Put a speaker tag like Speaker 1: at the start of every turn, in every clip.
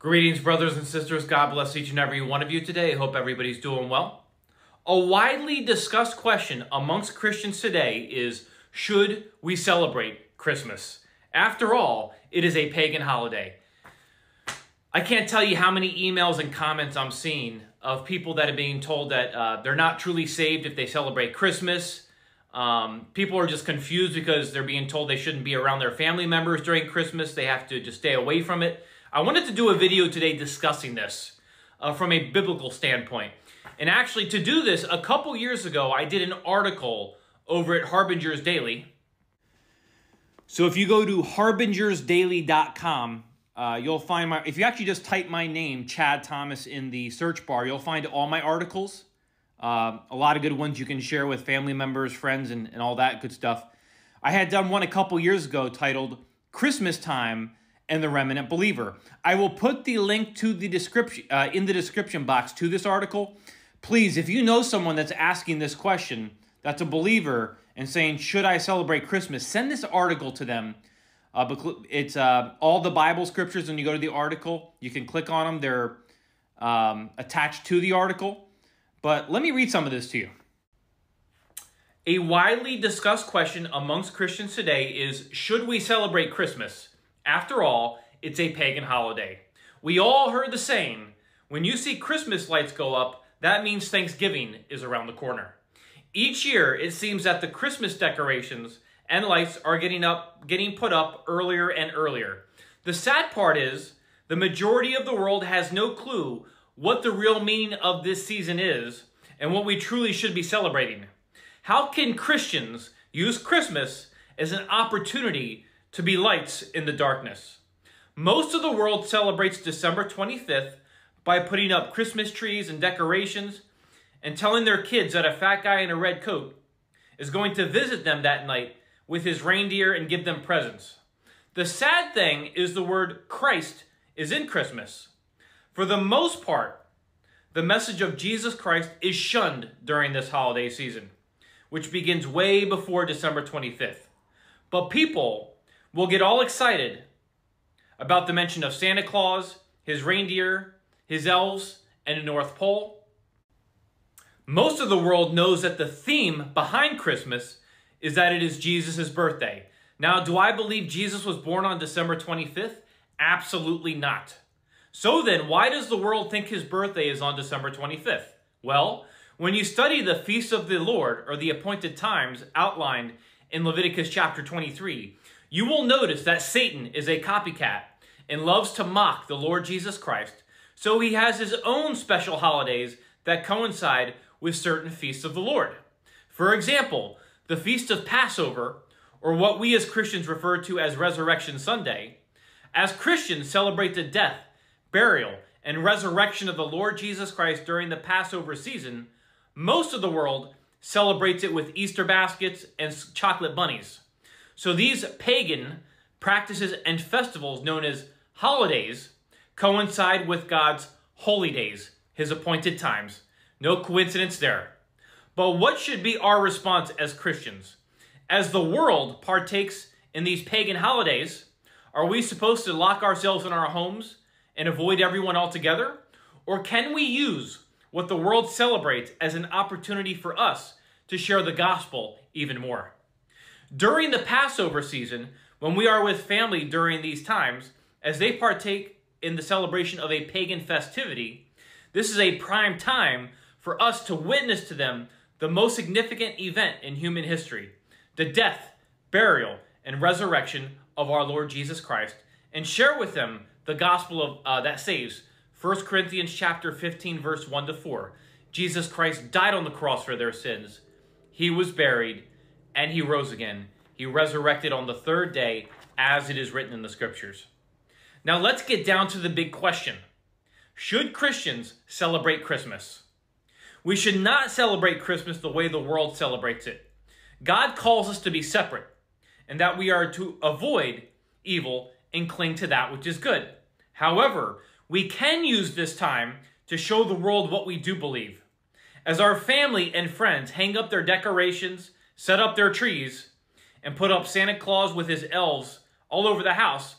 Speaker 1: Greetings, brothers and sisters. God bless each and every one of you today. Hope everybody's doing well. A widely discussed question amongst Christians today is should we celebrate Christmas? After all, it is a pagan holiday. I can't tell you how many emails and comments I'm seeing of people that are being told that uh, they're not truly saved if they celebrate Christmas. Um, people are just confused because they're being told they shouldn't be around their family members during Christmas. They have to just stay away from it. I wanted to do a video today discussing this uh, from a biblical standpoint. And actually, to do this, a couple years ago, I did an article over at Harbinger's Daily. So if you go to harbingersdaily.com, uh, you'll find my, if you actually just type my name, Chad Thomas, in the search bar, you'll find all my articles. Uh, a lot of good ones you can share with family members, friends, and, and all that good stuff. I had done one a couple years ago titled Christmas Time and the Remnant Believer. I will put the link to the description uh, in the description box to this article. Please, if you know someone that's asking this question, that's a believer, and saying, Should I celebrate Christmas? Send this article to them. Uh, it's uh, all the Bible scriptures. When you go to the article, you can click on them, they're um, attached to the article. But let me read some of this to you. A widely discussed question amongst Christians today is Should we celebrate Christmas? After all, it's a pagan holiday. We all heard the saying, when you see Christmas lights go up, that means Thanksgiving is around the corner. Each year, it seems that the Christmas decorations and lights are getting up, getting put up earlier and earlier. The sad part is, the majority of the world has no clue what the real meaning of this season is and what we truly should be celebrating. How can Christians use Christmas as an opportunity to be lights in the darkness. Most of the world celebrates December 25th by putting up Christmas trees and decorations and telling their kids that a fat guy in a red coat is going to visit them that night with his reindeer and give them presents. The sad thing is the word Christ is in Christmas. For the most part, the message of Jesus Christ is shunned during this holiday season, which begins way before December 25th. But people will get all excited about the mention of Santa Claus, his reindeer, his elves, and the North Pole. Most of the world knows that the theme behind Christmas is that it is Jesus' birthday. Now, do I believe Jesus was born on December 25th? Absolutely not. So then, why does the world think his birthday is on December 25th? Well, when you study the feasts of the Lord, or the appointed times outlined in Leviticus chapter 23, you will notice that Satan is a copycat and loves to mock the Lord Jesus Christ, so he has his own special holidays that coincide with certain feasts of the Lord. For example, the Feast of Passover, or what we as Christians refer to as Resurrection Sunday, as Christians celebrate the death, burial, and resurrection of the Lord Jesus Christ during the Passover season, most of the world celebrates it with Easter baskets and chocolate bunnies. So these pagan practices and festivals known as holidays coincide with God's holy days, his appointed times. No coincidence there. But what should be our response as Christians? As the world partakes in these pagan holidays, are we supposed to lock ourselves in our homes and avoid everyone altogether? Or can we use what the world celebrates as an opportunity for us to share the gospel even more? During the Passover season, when we are with family during these times, as they partake in the celebration of a pagan festivity, this is a prime time for us to witness to them the most significant event in human history the death, burial, and resurrection of our Lord Jesus Christ, and share with them the gospel of uh, that saves. 1 Corinthians chapter 15, verse 1 to 4. Jesus Christ died on the cross for their sins. He was buried and he rose again. He resurrected on the third day, as it is written in the scriptures. Now let's get down to the big question. Should Christians celebrate Christmas? We should not celebrate Christmas the way the world celebrates it. God calls us to be separate, and that we are to avoid evil and cling to that which is good. However, we can use this time to show the world what we do believe. As our family and friends hang up their decorations set up their trees, and put up Santa Claus with his elves all over the house,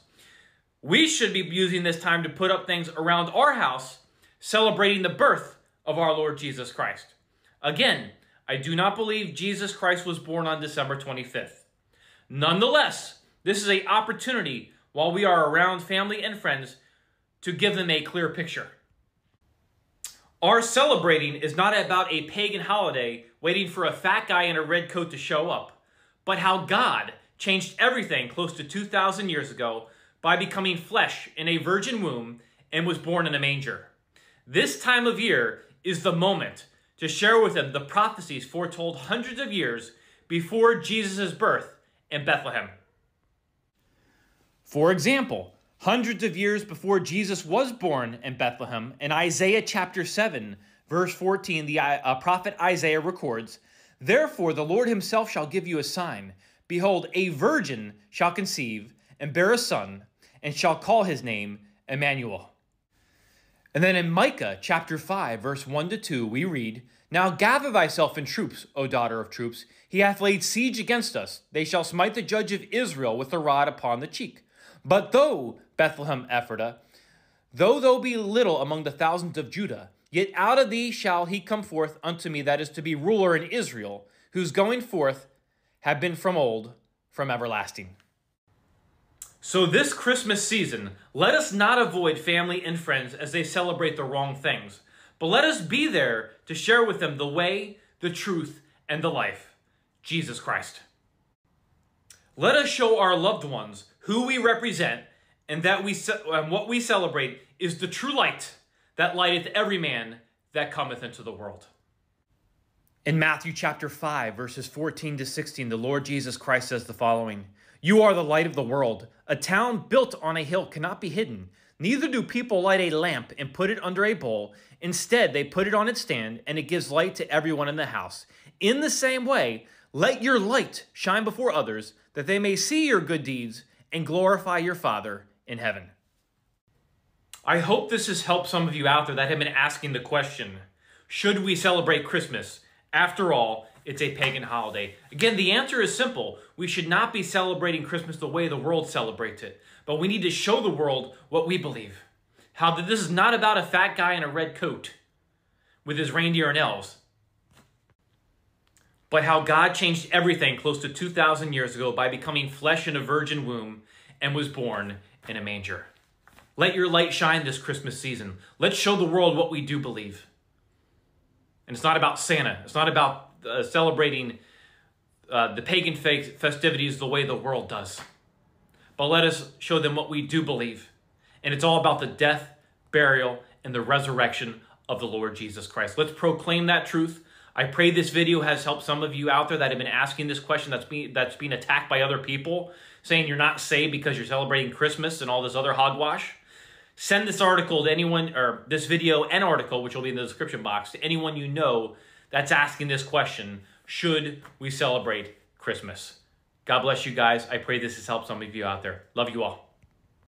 Speaker 1: We should be using this time to put up things around our house celebrating the birth of our Lord Jesus Christ. Again, I do not believe Jesus Christ was born on December 25th. Nonetheless, this is an opportunity while we are around family and friends to give them a clear picture. Our celebrating is not about a pagan holiday waiting for a fat guy in a red coat to show up, but how God changed everything close to 2,000 years ago by becoming flesh in a virgin womb and was born in a manger. This time of year is the moment to share with them the prophecies foretold hundreds of years before Jesus' birth in Bethlehem. For example, hundreds of years before Jesus was born in Bethlehem, in Isaiah chapter 7, verse 14, the uh, prophet Isaiah records, Therefore the Lord himself shall give you a sign. Behold, a virgin shall conceive and bear a son, and shall call his name Emmanuel. And then in Micah chapter 5, verse 1 to 2, we read, Now gather thyself in troops, O daughter of troops. He hath laid siege against us. They shall smite the judge of Israel with a rod upon the cheek. But though, Bethlehem Ephratah, though thou be little among the thousands of Judah, yet out of thee shall he come forth unto me that is to be ruler in Israel, whose going forth have been from old, from everlasting. So, this Christmas season, let us not avoid family and friends as they celebrate the wrong things, but let us be there to share with them the way, the truth, and the life Jesus Christ. Let us show our loved ones who we represent and that we and what we celebrate is the true light that lighteth every man that cometh into the world. In Matthew chapter 5, verses 14 to 16, the Lord Jesus Christ says the following You are the light of the world. A town built on a hill cannot be hidden. Neither do people light a lamp and put it under a bowl. Instead, they put it on its stand, and it gives light to everyone in the house. In the same way, let your light shine before others, that they may see your good deeds and glorify your Father in heaven. I hope this has helped some of you out there that have been asking the question Should we celebrate Christmas? After all, it's a pagan holiday. Again, the answer is simple. We should not be celebrating Christmas the way the world celebrates it, but we need to show the world what we believe. How that this is not about a fat guy in a red coat with his reindeer and elves, but how God changed everything close to 2,000 years ago by becoming flesh in a virgin womb and was born in a manger. Let your light shine this Christmas season. Let's show the world what we do believe. And it's not about Santa. It's not about uh, celebrating uh, the pagan festivities the way the world does. But let us show them what we do believe. And it's all about the death, burial, and the resurrection of the Lord Jesus Christ. Let's proclaim that truth. I pray this video has helped some of you out there that have been asking this question that's being that's being attacked by other people, saying you're not saved because you're celebrating Christmas and all this other hogwash. Send this article to anyone, or this video and article, which will be in the description box, to anyone you know that's asking this question Should we celebrate Christmas? God bless you guys. I pray this has helped some of you out there. Love you all.